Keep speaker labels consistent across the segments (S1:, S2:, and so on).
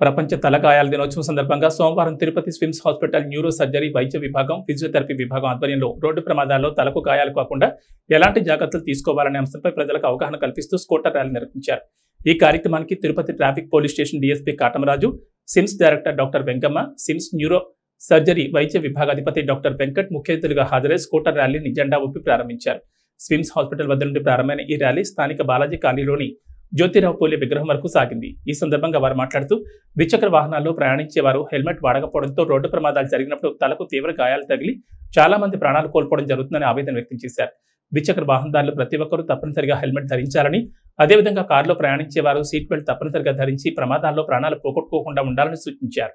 S1: ప్రపంచ తలకాయాల దినోత్సవం సందర్భంగా సోమవారం Tirupati SVIMS hospital neuro surgery వైద్య విభాగం ఫిజియోథెరపీ విభాగం ఆధ్వర్యంలో రోడ్డు ప్రమాదాల్లో తలకు గాయాలు కాకుండా ఎలాంటి జాగ్రత్తలు తీసుకోవాలనే అంశంపై ప్రజలకు అవగాహన కల్పిస్తూ స్కూటర్ ర్యాలీ నిర్వహించారు. ఈ కార్యక్రమానికి Tirupati traffic police station DSP Katamaraju SIMS director doctor Venkamma SIMS neurosurgery వైద్య విభాగాధిపతి డాక్టర్ వెంకట్ ముఖ్య అతిథులుగా హాజరై స్కూటర్ ర్యాలీని జెండా ఊపి ప్రారంభించారు. స్విమ్స్ హాస్పిటల్ వద్ద నుండి ప్రారంభమైన ఈ ర్యాలీ స్థానిక బాలాజీ కాలనీలోని జ్యోతిరావు పూలే విగ్రహం వరకు సాగింది. ఈ సందర్భంగా వారు మాట్లాడుతూ ద్విచక్ర వాహనాల్లో ప్రయాణించే వారు హెల్మెట్ వాడకపోవడంతో రోడ్డు ప్రమాదాలు జరిగినప్పుడు తలకు తీవ్ర గాయాలు తగిలి చాలా మంది ప్రాణాలు కోల్పోవడం జరుగుతుందని ఆవేదన వ్యక్తం చేశారు. ద్విచక్ర వాహనదారులు ప్రతి ఒక్కరూ తప్పనిసరిగా హెల్మెట్ ధరించాలని అదేవిధంగా కారులో ప్రయాణించే వారు సీట్ బెల్ట్ తప్పనిసరిగా ధరించి ప్రమాదాల్లో ప్రాణాలు పోగొట్టుకోకుండా ఉండాలని సూచించారు.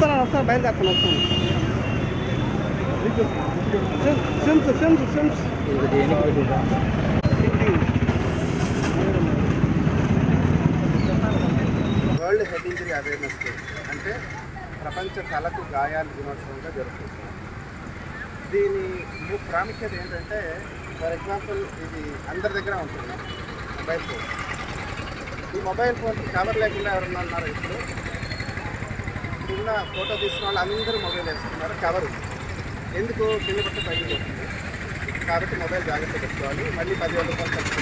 S2: వస్తాను వస్తాను బయలుదేరుతాను వస్తాను SIMS SIMS SIMS. World head injury awareness day. అంటే ప్రపంచ తలకు గాయాల దినోత్సవంగా జరుగుతుంది దీని ప్రాముఖ్యత ఏంటంటే ఫర్ ఎగ్జాంపుల్ ఇది అందరి దగ్గర ఉంటుంది. Mobile phone. ఈ మొబైల్ ఫోన్ కవర్ లేకుండా ఎవరన్నా ఉన్నారు ఇప్పుడు? కింద ఫోటో తీసుకున్న వాళ్ళు అందరూ మొబైల్ వేసుకున్నారు కవర్. ఎందుకు? కింద పట్టు పైకి కాబట్టి మొబైల్ జాగ్రత్త పెట్టుకోవాలి. మళ్ళీ పదివేల రూపాయలు ఖర్చు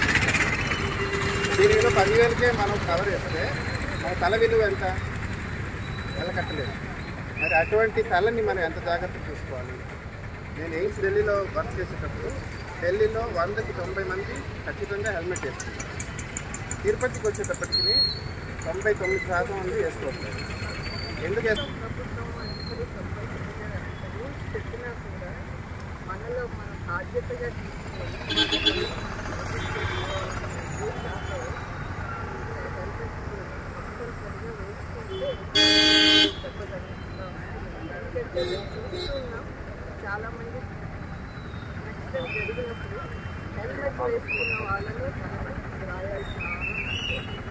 S2: దీని మీద పదివేలకే మనం కవర్ వేస్తే మన తల విలువ ఎంత? వెళ్ళకట్టలేదు మరి అటువంటి తలని మనం ఎంత జాగ్రత్త చూసుకోవాలి? నేను ఎయిమ్స్ ఢిల్లీలో వర్క్ చేసేటప్పుడు ఢిల్లీలో వందకి తొంభై మంది ఖచ్చితంగా హెల్మెట్ వేసుకుంటారు. తిరుపతికి వచ్చేటప్పటికి తొంభై తొమ్మిది శాతం మంది వేసుకోవట్లేదు ఎందుకు
S3: చెప్పినా కూడా మనలో మనం బాధ్యతగా తీసుకొని చాలా మంది యాక్సిడెంట్ జరిగినప్పుడు హెల్మెట్ వేసుకున్న వాళ్ళలో చాలా మంది